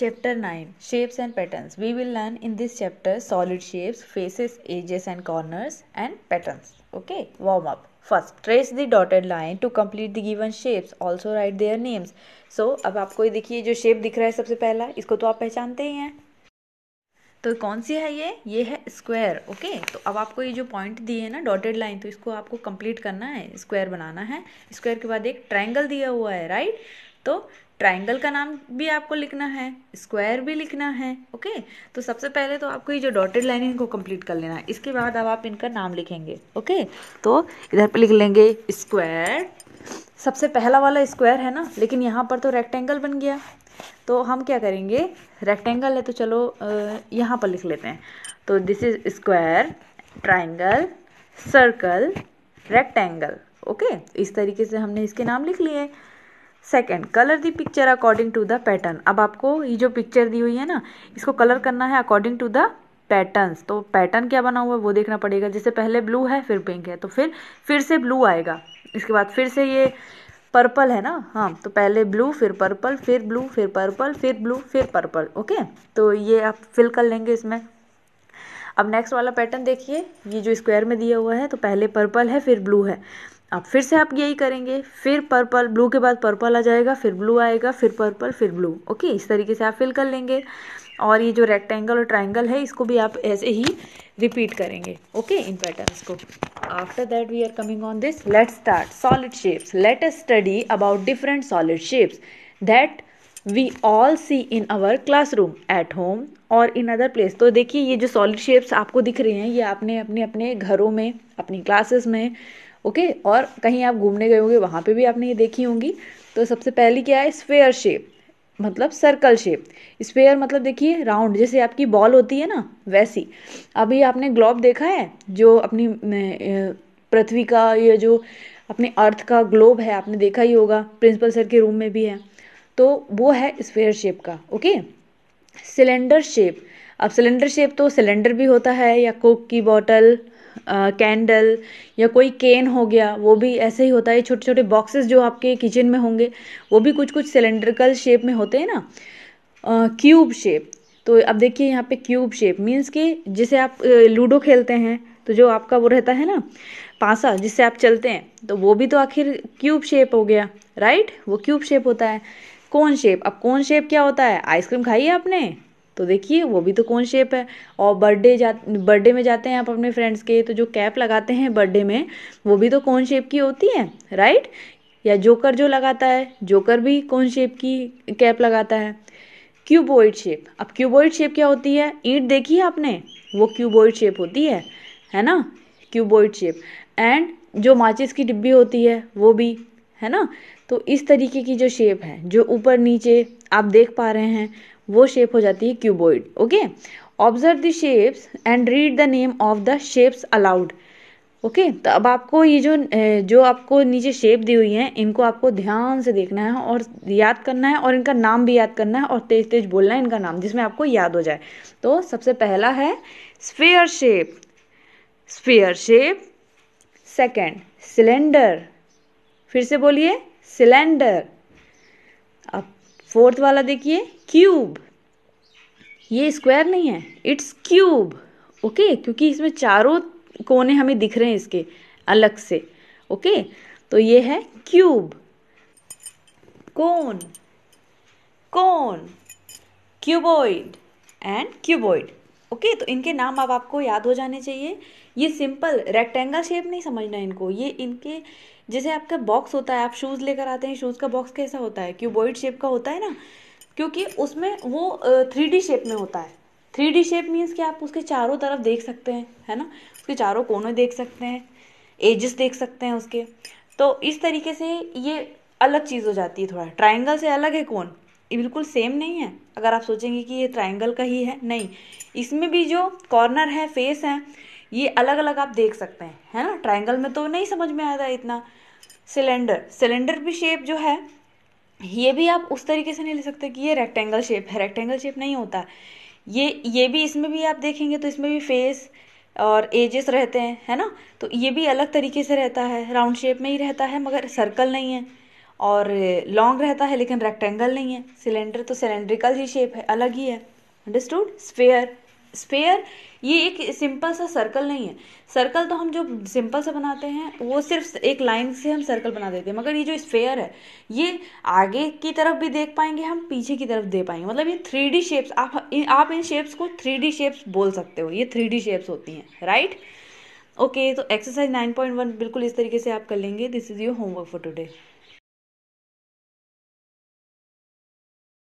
Chapter 9 Shapes and Patterns. We will learn in this chapter solid shapes, faces, edges and corners and patterns. Okay, warm up. First, trace the dotted line to complete the given shapes. Also write their names. So, अब आपको ये देखिए जो shape दिख रहा है सबसे पहला इसको तो आप पहचानते ही हैं तो कौन सी है ये ये है स्क्वायर ओके तो अब आपको ये जो पॉइंट दिए है ना डॉटेड लाइन तो इसको आपको कंप्लीट करना है स्क्वायर बनाना है स्क्वायर के बाद एक ट्रायंगल दिया हुआ है राइट तो ट्राइंगल का नाम भी आपको लिखना है, स्क्वायर भी लिखना है, ओके? तो सबसे पहले तो आपको ये जो डॉटेड लाइन इनको कंप्लीट कर लेना है। इसके बाद अब आप इनका नाम लिखेंगे, ओके? तो इधर पे लिख लेंगे स्क्वायर। सबसे पहला वाला स्क्वायर है ना, लेकिन यहाँ पर तो रेक्टेंगल बन गया। तो हम क्या करेंगे? रेक्टेंगल है तो चलो यहाँ पर लिख लेते हैं। तो this is square triangle circle rectangle okay? इस तरीके से हमने इसके नाम लिख लिए। Second colour the picture according to the pattern अब आपको ये जो पिक्चर दी हुई है ना, इसको कलर करना है अकॉर्डिंग टू द पैटर्न्स तो पैटर्न क्या बना हुआ है, वो देखना पड़ेगा। जैसे पहले ब्लू है, फिर पिंक है। तो फिर फिर से ब्लू आएगा। इसके बाद फिर से ये पर्पल है ना? हाँ तो पहले ब्लू फिर पर्पल फिर ब्लू फिर पर्पल फिर ब्लू फिर पर्पल ओके तो ये आप फिल कर लेंगे इसमें। अब नेक्स्ट वाला पैटर्न देखिए। ये जो स्क्वायर में दिया हुआ है तो पहले पर्पल है, फिर ब्लू है। अब फिर से आप यही करेंगे, फिर पर्पल ब्लू के बाद पर्पल आ जाएगा, फिर ब्लू आएगा, फिर पर्पल फिर ब्लू ओके इस तरीके से आप फिल कर लेंगे और ये जो रेक्टेंगल और ट्राइंगल है, इसको भी आप ऐसे ही रिपीट करेंगे ओके इन पैटर्न्स को। After that we are coming on this let start solid shapes let us study about different solid shapes that we all see in our classroom at home और इन अदर प्लेस तो देखिए, ये जो solid shapes आपको दिख रहे हैं, ये आपने अपने अपने घरों में, अपनी क्लासेस में ओके? और कहीं आप घूमने गए होंगे, वहाँ पे भी आपने ये देखी होंगी। तो सबसे पहली क्या है? स्फेयर शेप मतलब सर्कल शेप स्फेयर मतलब देखिए राउंड जैसे आपकी बॉल होती है ना, वैसी। अभी आपने ग्लोब देखा है? जो अपनी पृथ्वी का ये जो अपने अर्थ का ग्लोब है, आपने देखा ही होगा। प्रिंसिपल सर के रूम में भी है। तो वो है स्फेयर शेप का, ओके? सिलेंडर शेप अब सिलेंडर शेप तो सिलेंडर भी होता है या कोक की बॉटल कैंडल या कोई केन हो गया, वो भी ऐसे ही होता है। छोटे छोटे बॉक्सेस जो आपके किचन में होंगे, वो भी कुछ कुछ सिलेंड्रिकल शेप में होते हैं ना? क्यूब शेप तो अब देखिए यहाँ पे क्यूब शेप मीन्स कि जिसे आप लूडो खेलते हैं तो जो आपका वो रहता है ना, पासा जिससे आप चलते हैं तो वो भी तो आखिर क्यूब शेप हो गया राइट वो क्यूब शेप होता है। कौन शेप अब कौन शेप क्या होता है? आइसक्रीम खाई है आपने? तो देखिए, वो भी तो कौन शेप है। और बर्थडे जा बर्थडे में जाते हैं आप अपने फ्रेंड्स के तो जो कैप लगाते हैं बर्थडे में, वो भी तो कौन शेप की होती है राइट या जोकर जो लगाता है जोकर भी कौन शेप की कैप लगाता है? क्यूबोइड शेप अब क्यूबोइड शेप क्या होती है? ईट देखी है आपने? वो क्यूबोइड शेप होती है है ना? क्यूबोइड शेप एंड जो माचिस की डिब्बी होती है, वो भी, है ना? तो इस तरीके की जो शेप है, जो ऊपर नीचे आप देख पा रहे हैं, वो शेप हो जाती है cuboid okay observe the shapes and read the name of the shapes aloud okay तो अब आपको ये जो जो आपको नीचे शेप दी हुई है, इनको आपको ध्यान से देखना है और याद करना है और इनका नाम भी याद करना है और तेज तेज बोलना है इनका नाम, जिसमें आपको याद हो जाए। तो सबसे पहला है sphere shape sphere shape second cylinder फिर से बोलिए सिलेंडर अब फोर्थ वाला देखिए, क्यूब। ये स्क्वायर नहीं है, इट्स क्यूब। ओके, क्योंकि इसमें चारों कोने हमें दिख रहे हैं इसके, अलग से। ओके तो ये है cube. Cone. Cone. Cuboid. And cuboid. Okay तो इनके नाम अब आपको याद हो जाने चाहिए। ये सिंपल रेक्टेंगल शेप नहीं समझना इनको। ये इनके, जैसे आपका बॉक्स होता है, आप शूज़ लेकर आते हैं शूज़ का बॉक्स कैसा होता है? क्यूबॉइड शेप का होता है ना? क्योंकि उसमें वो थ्री डी शेप में होता है। थ्री डी शेप मीन्स कि आप उसके चारों तरफ़ देख सकते हैं, है ना? उसके चारों कोने देख सकते हैं एजेस देख सकते हैं उसके। तो इस तरीके से ये अलग चीज़ हो जाती है थोड़ा। ट्राइंगल से अलग है कौन? बिल्कुल सेम नहीं है। अगर आप सोचेंगे कि ये ट्राइंगल का ही है, नहीं। इसमें भी जो कॉर्नर है फेस है, ये अलग अलग आप देख सकते हैं, है ना? ट्राइंगल में तो नहीं समझ में आता इतना। सिलेंडर सिलेंडर भी शेप जो है, ये भी आप उस तरीके से नहीं ले सकते कि ये रेक्टेंगल शेप है। रेक्टेंगल शेप नहीं होता। ये ये भी इसमें भी आप देखेंगे तो इसमें भी फेस और एजेस रहते हैं, है ना? तो ये भी अलग तरीके से रहता है। राउंड शेप में ही रहता है, मगर सर्कल नहीं है। और लॉन्ग रहता है, लेकिन रेक्टेंगल नहीं है। सिलेंडर तो सिलेंड्रिकल ही शेप है, अलग ही है। अंडरस्टूड स्फेयर स्फेयर ये एक सिंपल सा सर्कल नहीं है। सर्कल तो हम जो सिंपल सा बनाते हैं, वो सिर्फ़ एक लाइन से हम सर्कल बना देते हैं। मगर ये जो स्फेयर है, ये आगे की तरफ़ भी देख पाएँगे, हम पीछे की तरफ़ दे पाएँगे। मतलब ये थ्री डी शेप्स आप इन आप इन शेप्स को थ्री डी शेप्स बोल सकते हो। ये थ्री डी शेप्स होती हैं राइट ओके तो एक्सरसाइज नाइन पॉइंट वन बिल्कुल इस तरीके से आप कर लेंगे। This is your homework for today